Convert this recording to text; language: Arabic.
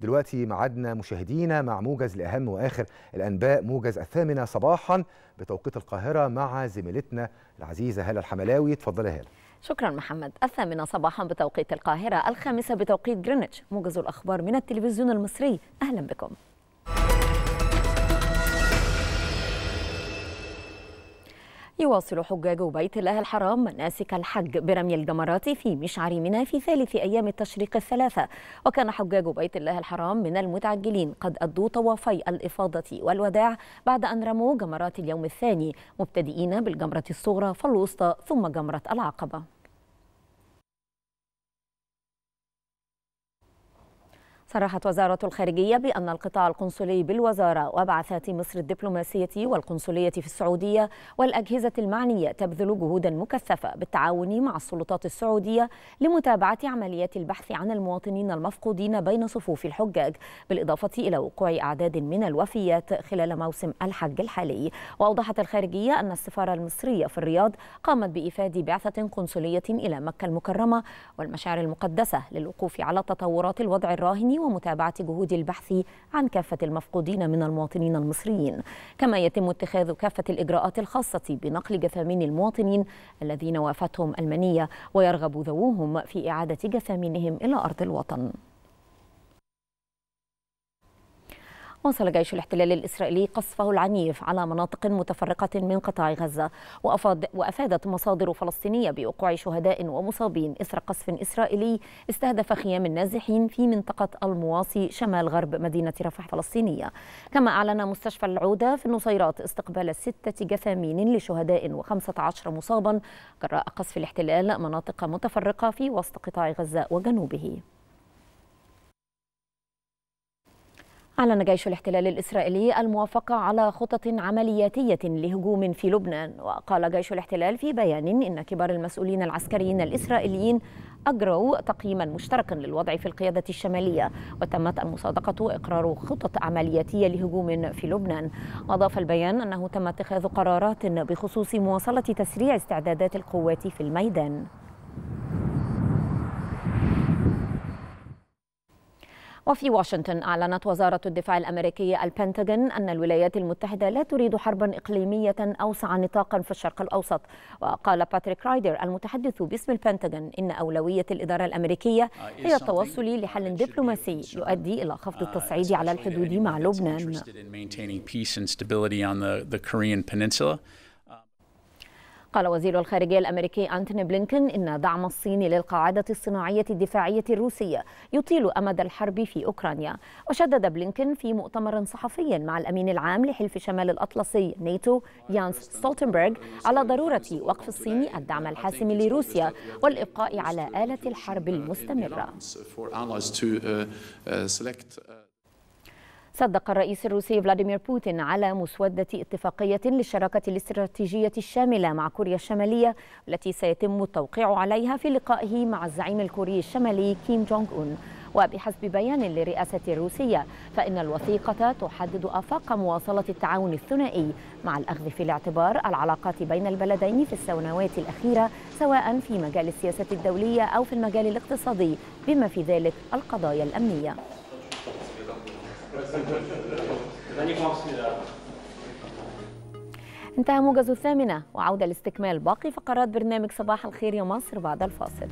دلوقتي معادنا مشاهدينا مع موجز لأهم وآخر الأنباء موجز الثامنة صباحا بتوقيت القاهرة مع زميلتنا العزيزة هالة الحملاوي. اتفضلي هالة. شكرا محمد. الثامنة صباحا بتوقيت القاهرة الخامسة بتوقيت جرينتش موجز الأخبار من التلفزيون المصري. أهلا بكم. يواصل حجاج بيت الله الحرام مناسك الحج برمي الجمرات في مشعر منى في ثالث أيام التشريق الثلاثة. وكان حجاج بيت الله الحرام من المتعجلين قد أدوا طوافي الإفاضة والوداع بعد أن رموا جمرات اليوم الثاني مبتدئين بالجمرة الصغرى فالوسطى ثم جمرة العقبة. صرحت وزارة الخارجية بأن القطاع القنصلي بالوزارة وبعثات مصر الدبلوماسية والقنصلية في السعودية والأجهزة المعنية تبذل جهودا مكثفة بالتعاون مع السلطات السعودية لمتابعة عمليات البحث عن المواطنين المفقودين بين صفوف الحجاج بالإضافة إلى وقوع أعداد من الوفيات خلال موسم الحج الحالي. وأوضحت الخارجية أن السفارة المصرية في الرياض قامت بإفاد بعثة قنصلية إلى مكة المكرمة والمشاعر المقدسة للوقوف على تطورات الوضع الراهن ومتابعة جهود البحث عن كافة المفقودين من المواطنين المصريين. كما يتم اتخاذ كافة الإجراءات الخاصة بنقل جثامين المواطنين الذين وافتهم المنية ويرغب ذووهم في إعادة جثامينهم إلى أرض الوطن. واصل جيش الاحتلال الإسرائيلي قصفه العنيف على مناطق متفرقة من قطاع غزة وأفاد وأفادت مصادر فلسطينية بوقوع شهداء ومصابين إثر قصف إسرائيلي استهدف خيام النازحين في منطقة المواصي شمال غرب مدينة رفح الفلسطينية كما أعلن مستشفى العودة في النصيرات استقبال ستة جثامين لشهداء و15 مصابا جراء قصف الاحتلال مناطق متفرقة في وسط قطاع غزة وجنوبه. أعلن جيش الاحتلال الإسرائيلي الموافقة على خطط عملياتية لهجوم في لبنان. وقال جيش الاحتلال في بيان إن كبار المسؤولين العسكريين الإسرائيليين أجروا تقييما مشتركا للوضع في القيادة الشمالية. وتمت المصادقة وإقرار خطط عملياتية لهجوم في لبنان. وأضاف البيان أنه تم اتخاذ قرارات بخصوص مواصلة تسريع استعدادات القوات في الميدان. وفي واشنطن أعلنت وزارة الدفاع الأمريكية البنتاغون أن الولايات المتحدة لا تريد حربا إقليمية أوسع نطاقا في الشرق الأوسط. وقال باتريك رايدر المتحدث باسم البنتاغون إن أولوية الإدارة الأمريكية هي التوصل لحل دبلوماسي يؤدي إلى خفض التصعيد على الحدود مع لبنان. قال وزير الخارجية الأمريكي أنتوني بلينكن إن دعم الصين للقاعدة الصناعية الدفاعية الروسية يطيل أمد الحرب في أوكرانيا. وشدد بلينكن في مؤتمر صحفي مع الأمين العام لحلف شمال الأطلسي ناتو يانس ستولتنبرغ على ضرورة وقف الصين الدعم الحاسم لروسيا والإبقاء على آلة الحرب المستمرة. صدق الرئيس الروسي فلاديمير بوتين على مسودة اتفاقية للشراكة الاستراتيجية الشاملة مع كوريا الشمالية التي سيتم التوقيع عليها في لقائه مع الزعيم الكوري الشمالي كيم جونغ أون. وبحسب بيان للرئاسة الروسية فإن الوثيقة تحدد آفاق مواصلة التعاون الثنائي مع الأخذ في الاعتبار العلاقات بين البلدين في السنوات الأخيرة سواء في مجال السياسة الدولية أو في المجال الاقتصادي بما في ذلك القضايا الأمنية. انتهى موجز الثامنة وعودة لاستكمال باقي فقرات برنامج صباح الخير يا مصر بعد الفاصل.